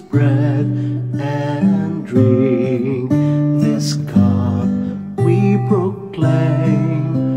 bread and drink, this cup we proclaim.